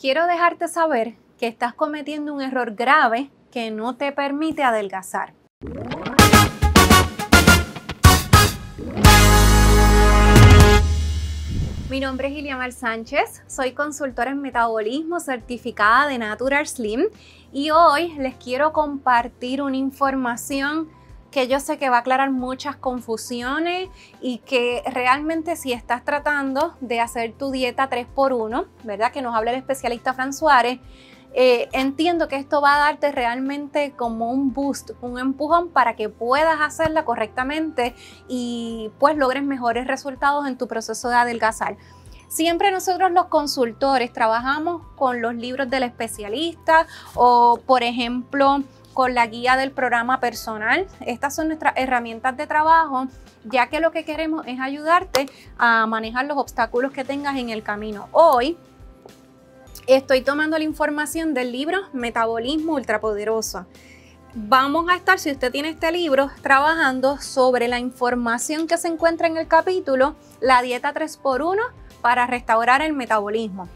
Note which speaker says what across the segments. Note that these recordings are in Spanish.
Speaker 1: quiero dejarte saber que estás cometiendo un error grave que no te permite adelgazar. Mi nombre es Iliamar Sánchez, soy consultora en metabolismo certificada de Natural Slim y hoy les quiero compartir una información que yo sé que va a aclarar muchas confusiones y que realmente si estás tratando de hacer tu dieta 3x1, ¿verdad? Que nos habla el especialista Fran Suárez, eh, entiendo que esto va a darte realmente como un boost, un empujón para que puedas hacerla correctamente y pues logres mejores resultados en tu proceso de adelgazar. Siempre nosotros los consultores trabajamos con los libros del especialista o por ejemplo con la guía del programa personal. Estas son nuestras herramientas de trabajo, ya que lo que queremos es ayudarte a manejar los obstáculos que tengas en el camino. Hoy estoy tomando la información del libro Metabolismo Ultrapoderoso. Vamos a estar, si usted tiene este libro, trabajando sobre la información que se encuentra en el capítulo La dieta 3x1 para restaurar el metabolismo.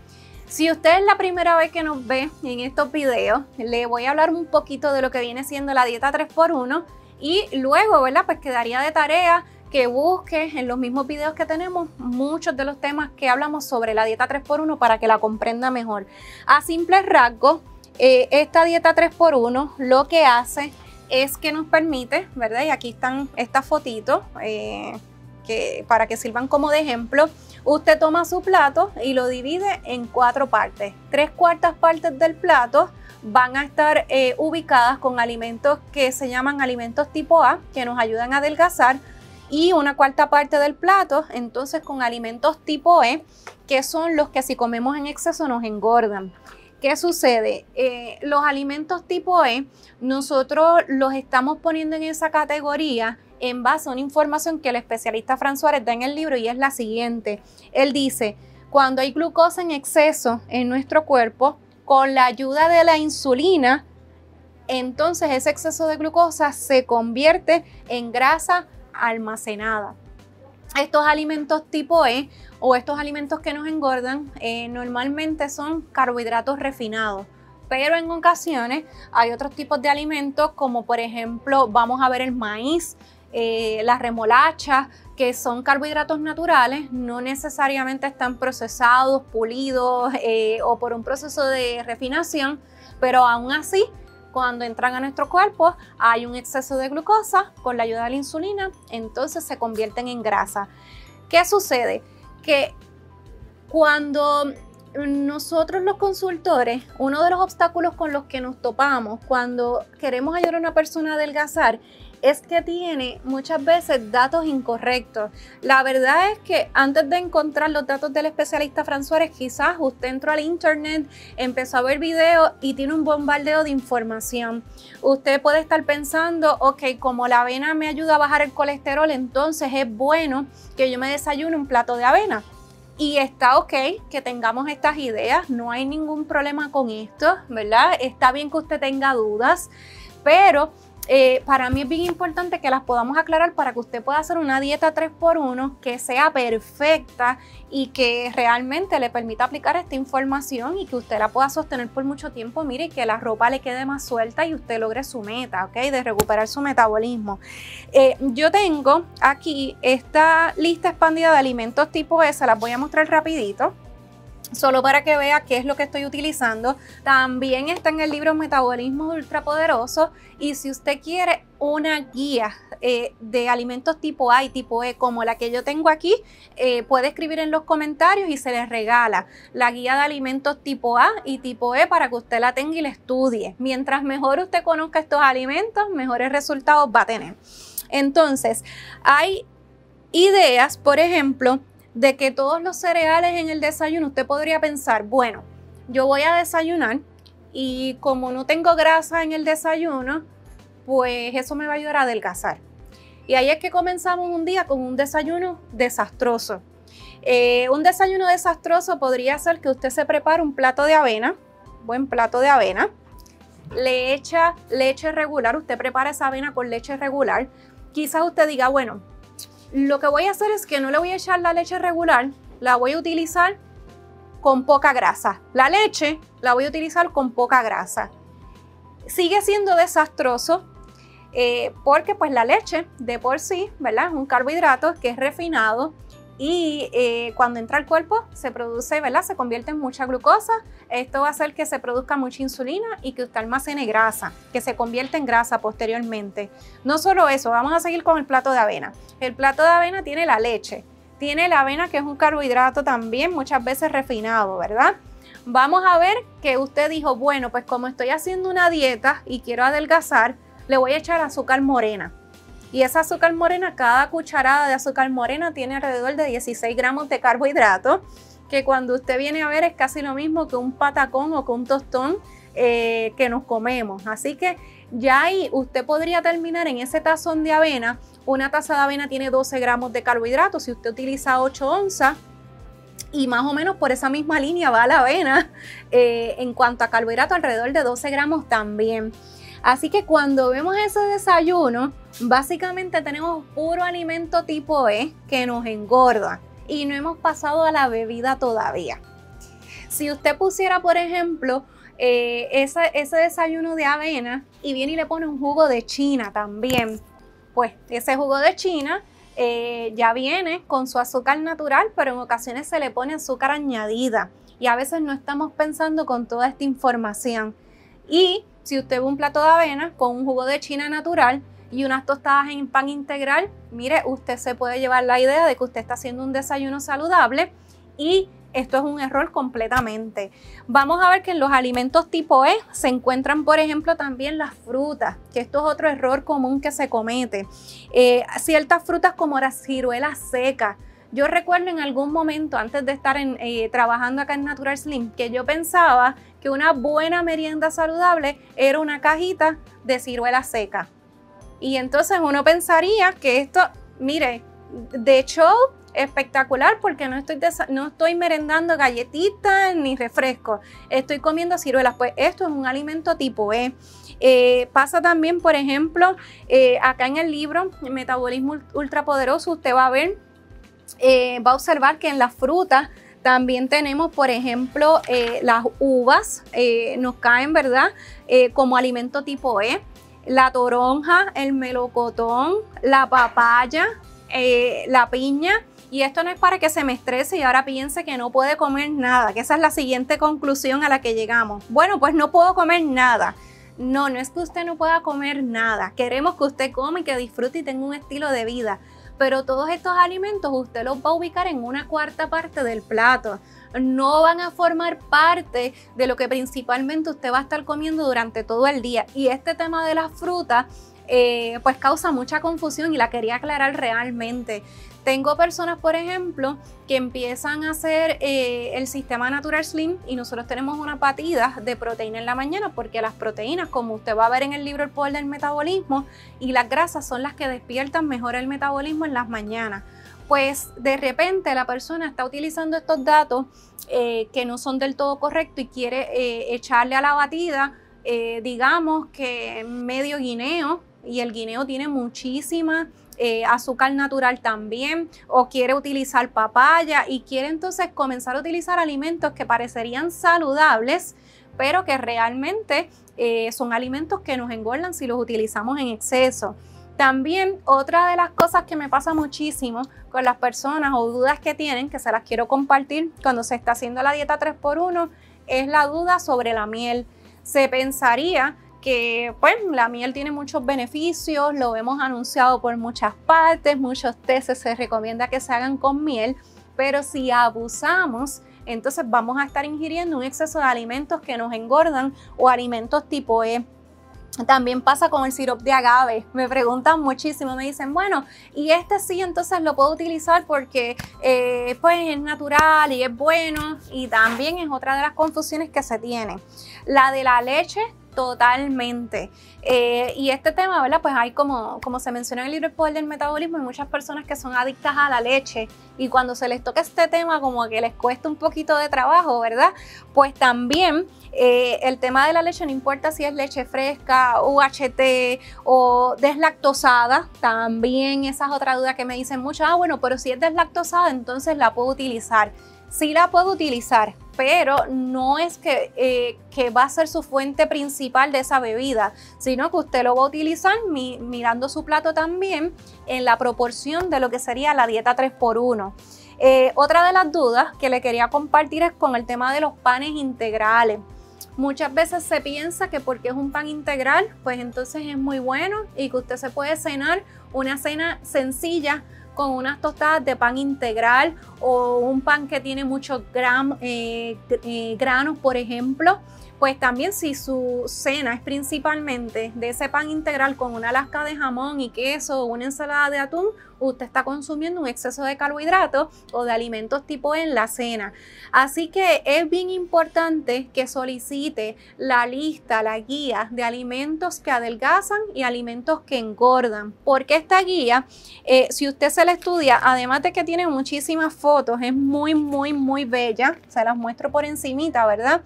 Speaker 1: Si usted es la primera vez que nos ve en estos videos, le voy a hablar un poquito de lo que viene siendo la dieta 3x1 y luego, ¿verdad? Pues quedaría de tarea que busque en los mismos videos que tenemos muchos de los temas que hablamos sobre la dieta 3x1 para que la comprenda mejor. A simple rasgos, eh, esta dieta 3x1 lo que hace es que nos permite, ¿verdad? Y aquí están estas fotitos eh, que, para que sirvan como de ejemplo Usted toma su plato y lo divide en cuatro partes. Tres cuartas partes del plato van a estar eh, ubicadas con alimentos que se llaman alimentos tipo A, que nos ayudan a adelgazar, y una cuarta parte del plato, entonces con alimentos tipo E, que son los que si comemos en exceso nos engordan. ¿Qué sucede? Eh, los alimentos tipo E, nosotros los estamos poniendo en esa categoría en base a una información que el especialista Fran Suárez da en el libro y es la siguiente. Él dice, cuando hay glucosa en exceso en nuestro cuerpo, con la ayuda de la insulina, entonces ese exceso de glucosa se convierte en grasa almacenada. Estos alimentos tipo E o estos alimentos que nos engordan eh, normalmente son carbohidratos refinados pero en ocasiones hay otros tipos de alimentos como por ejemplo vamos a ver el maíz, eh, las remolachas, que son carbohidratos naturales, no necesariamente están procesados, pulidos eh, o por un proceso de refinación, pero aún así, cuando entran a nuestro cuerpo hay un exceso de glucosa con la ayuda de la insulina, entonces se convierten en grasa. ¿Qué sucede? Que cuando nosotros los consultores, uno de los obstáculos con los que nos topamos cuando queremos ayudar a una persona a adelgazar es que tiene muchas veces datos incorrectos. La verdad es que antes de encontrar los datos del especialista Fran Suárez, quizás usted entró al internet, empezó a ver videos y tiene un bombardeo de información. Usted puede estar pensando, ok, como la avena me ayuda a bajar el colesterol, entonces es bueno que yo me desayune un plato de avena. Y está ok que tengamos estas ideas, no hay ningún problema con esto, ¿verdad? Está bien que usted tenga dudas, pero eh, para mí es bien importante que las podamos aclarar para que usted pueda hacer una dieta 3x1 que sea perfecta y que realmente le permita aplicar esta información y que usted la pueda sostener por mucho tiempo, mire, que la ropa le quede más suelta y usted logre su meta, ¿ok? De recuperar su metabolismo. Eh, yo tengo aquí esta lista expandida de alimentos tipo E, se las voy a mostrar rapidito solo para que vea qué es lo que estoy utilizando. También está en el libro Metabolismo Ultrapoderoso y si usted quiere una guía eh, de alimentos tipo A y tipo E como la que yo tengo aquí, eh, puede escribir en los comentarios y se les regala la guía de alimentos tipo A y tipo E para que usted la tenga y la estudie. Mientras mejor usted conozca estos alimentos, mejores resultados va a tener. Entonces, hay ideas, por ejemplo, de que todos los cereales en el desayuno, usted podría pensar, bueno, yo voy a desayunar y como no tengo grasa en el desayuno, pues eso me va a ayudar a adelgazar. Y ahí es que comenzamos un día con un desayuno desastroso. Eh, un desayuno desastroso podría ser que usted se prepare un plato de avena, buen plato de avena, le echa leche regular, usted prepara esa avena con leche regular. Quizás usted diga, bueno, lo que voy a hacer es que no le voy a echar la leche regular, la voy a utilizar con poca grasa. La leche la voy a utilizar con poca grasa. Sigue siendo desastroso eh, porque pues la leche de por sí, ¿verdad? Es un carbohidrato que es refinado y eh, cuando entra al cuerpo se produce, ¿verdad? Se convierte en mucha glucosa. Esto va a hacer que se produzca mucha insulina y que usted almacene grasa, que se convierte en grasa posteriormente. No solo eso, vamos a seguir con el plato de avena. El plato de avena tiene la leche, tiene la avena que es un carbohidrato también muchas veces refinado, ¿verdad? Vamos a ver que usted dijo, bueno, pues como estoy haciendo una dieta y quiero adelgazar, le voy a echar azúcar morena. Y esa azúcar morena, cada cucharada de azúcar morena tiene alrededor de 16 gramos de carbohidrato, que cuando usted viene a ver es casi lo mismo que un patacón o que un tostón eh, que nos comemos. Así que ya ahí usted podría terminar en ese tazón de avena. Una taza de avena tiene 12 gramos de carbohidratos. Si usted utiliza 8 onzas, y más o menos por esa misma línea va la avena eh, en cuanto a carbohidratos, alrededor de 12 gramos también. Así que cuando vemos ese desayuno, básicamente tenemos puro alimento tipo E que nos engorda y no hemos pasado a la bebida todavía. Si usted pusiera, por ejemplo, eh, ese, desayuno de avena y viene y le pone un jugo de China también, pues ese jugo de China eh, ya viene con su azúcar natural, pero en ocasiones se le pone azúcar añadida y a veces no estamos pensando con toda esta información. Y si usted ve un plato de avena con un jugo de china natural y unas tostadas en pan integral, mire, usted se puede llevar la idea de que usted está haciendo un desayuno saludable y esto es un error completamente. Vamos a ver que en los alimentos tipo E se encuentran, por ejemplo, también las frutas, que esto es otro error común que se comete. Eh, ciertas frutas como la ciruela seca, yo recuerdo en algún momento, antes de estar eh, trabajando acá en Natural Slim, que yo pensaba que una buena merienda saludable era una cajita de ciruela seca. Y entonces uno pensaría que esto, mire, de hecho, espectacular porque no estoy, no estoy merendando galletitas ni refrescos, estoy comiendo ciruelas. Pues esto es un alimento tipo E. Eh, pasa también, por ejemplo, eh, acá en el libro Metabolismo Ultrapoderoso, usted va a ver eh, va a observar que en las frutas también tenemos, por ejemplo, eh, las uvas, eh, nos caen, ¿verdad? como alimento tipo E. La toronja, el melocotón, la papaya, la piña. Y esto no es para que se me estrese y ahora piense que no puede comer nada, que esa es la siguiente conclusión a la que llegamos. Bueno, pues no puedo comer nada. No, no es que usted no pueda comer nada. Queremos que usted coma y que disfrute y tenga un estilo de vida pero todos estos alimentos usted los va a ubicar en una cuarta parte del plato. No van a formar parte de lo que principalmente usted va a estar comiendo durante todo el día. Y este tema de las frutas, eh, pues causa mucha confusión y la quería aclarar realmente. Tengo personas, por ejemplo, que empiezan a hacer eh, el sistema Natural Slim y nosotros tenemos una patida de proteína en la mañana porque las proteínas, como usted va a ver en el libro El Poder del Metabolismo, y las grasas son las que despiertan mejor el metabolismo en las mañanas. Pues de repente la persona está utilizando estos datos eh, que no son del todo correctos y quiere eh, echarle a la batida, digamos que medio guineo, y el guineo tiene muchísima eh, azúcar natural también o quiere utilizar papaya y quiere entonces comenzar a utilizar alimentos que parecerían saludables, pero que realmente eh, son alimentos que nos engordan si los utilizamos en exceso. También otra de las cosas que me pasa muchísimo con las personas o dudas que tienen, que se las quiero compartir cuando se está haciendo la dieta 3x1, es la duda sobre la miel. Se pensaría que pues la miel tiene muchos beneficios, lo hemos anunciado por muchas partes, muchos testes se recomienda que se hagan con miel, pero si abusamos, entonces vamos a estar ingiriendo un exceso de alimentos que nos engordan o alimentos tipo E. También pasa con el sirope de agave. Me preguntan muchísimo, me dicen, bueno, y este sí, entonces lo puedo utilizar porque eh, pues es natural y es bueno. Y también es otra de las confusiones que se tiene. La de la leche Totalmente. Eh, y este tema, ¿verdad? Pues hay como, como se menciona en el libro El Poder del Metabolismo, hay muchas personas que son adictas a la leche y cuando se les toca este tema como que les cuesta un poquito de trabajo, ¿verdad? Pues también eh, el tema de la leche, no importa si es leche fresca, UHT o deslactosada, también esa es otra duda que me dicen mucho, ah, bueno, pero si es deslactosada, entonces la puedo utilizar. Sí la puedo utilizar, pero no es que, eh, que, va a ser su fuente principal de esa bebida, sino que usted lo va a utilizar mirando su plato también en la proporción de lo que sería la dieta 3x1. Eh, otra de las dudas que le quería compartir es con el tema de los panes integrales. Muchas veces se piensa que porque es un pan integral, pues entonces es muy bueno y que usted se puede cenar una cena sencilla con unas tostadas de pan integral o un pan que tiene muchos eh, eh, granos, por ejemplo pues también si su cena es principalmente de ese pan integral con una lasca de jamón y queso o una ensalada de atún, usted está consumiendo un exceso de carbohidratos o de alimentos tipo en la cena. Así que es bien importante que solicite la lista, la guía de alimentos que adelgazan y alimentos que engordan. Porque esta guía, eh, si usted se la estudia, además de que tiene muchísimas fotos, es muy, muy, muy bella. Se las muestro por encimita, ¿verdad?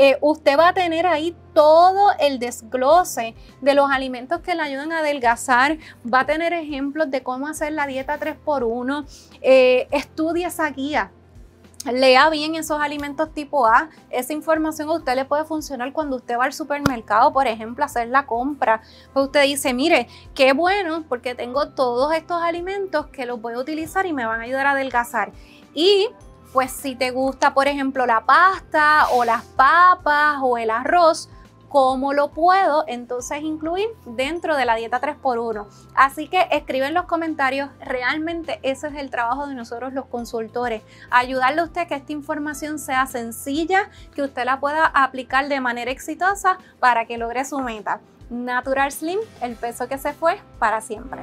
Speaker 1: Eh, usted va a tener ahí todo el desglose de los alimentos que le ayudan a adelgazar, va a tener ejemplos de cómo hacer la dieta 3x1, eh, estudia esa guía. Lea bien esos alimentos tipo A. Esa información a usted le puede funcionar cuando usted va al supermercado, por ejemplo, a hacer la compra. Pues usted dice, mire, qué bueno, porque tengo todos estos alimentos que los voy a utilizar y me van a ayudar a adelgazar. Y pues si te gusta, por ejemplo, la pasta o las papas o el arroz, ¿cómo lo puedo entonces incluir dentro de la dieta 3x1? Así que escribe en los comentarios, realmente ese es el trabajo de nosotros los consultores, ayudarle a usted que esta información sea sencilla, que usted la pueda aplicar de manera exitosa para que logre su meta. Natural Slim, el peso que se fue para siempre.